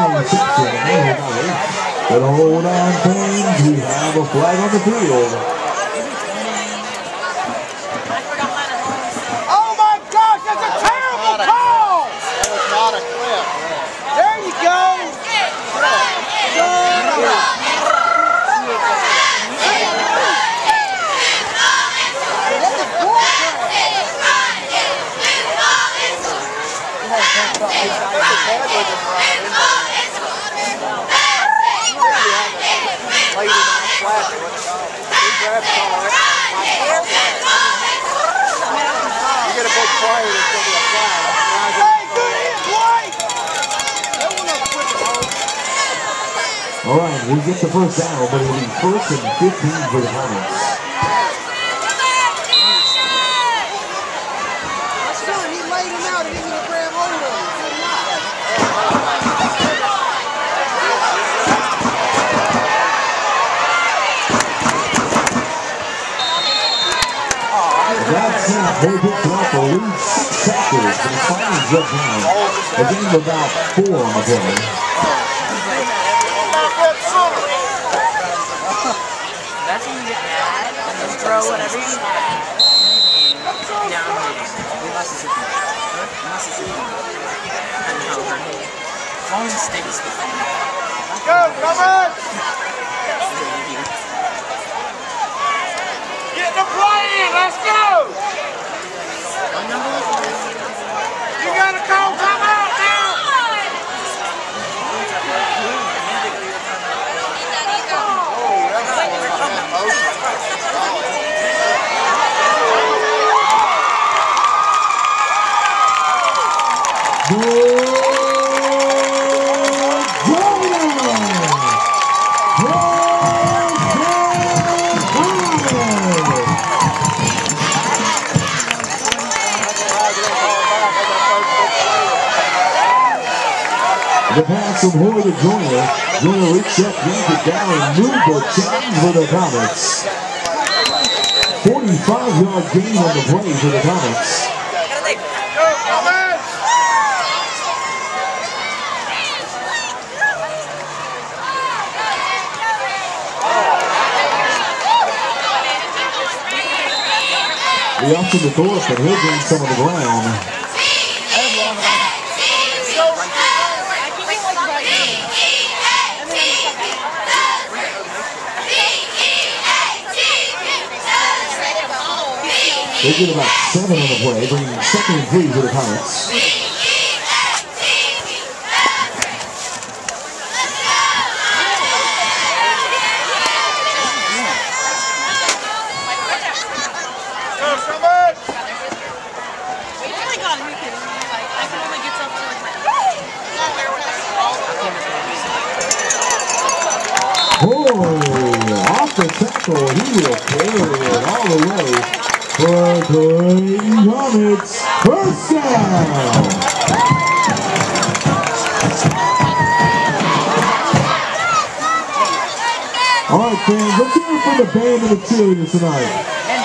they have. But hold on, fans, we have a flag on the field. Oh my gosh, that's a terrible call! That was not a clip. There you go! Lady on flat, they wouldn't go. He grabbed it all right. You get a big player, there's going to be a flag. Hey, good hit, Blake! That All right, we get the first down, but it'll be first and 15 for the Hornets. Son, he laid him out he's gonna grab of him. Good enough. That's it. They picked up a loose sectors for the final jump down. A game about four on the play. That's when you get mad and then throw whatever you have. And now I'm leaving. We lost Mississippi. Mississippi. I know, right? Phone stinks. Go, come on! Get the play in, let's go! You gotta call time out now! The pass from Hoy to Joyner. Joyner reached up, yanked it down, and moved the chains for the Comets. 45-yard gain on the play for the Comets. Go, come on! The option to Thorpe, and he'll gain some of the ground. They get about seven on the play, bringing second and three for the Comets. Go, come on! Oh my god, are you kidding me? Like, I can only get up to like my Oh, off the tackle, he will carry it all the way for Clayton Comets first down. All right, fans, let's hear it from the band and the cheerleaders tonight.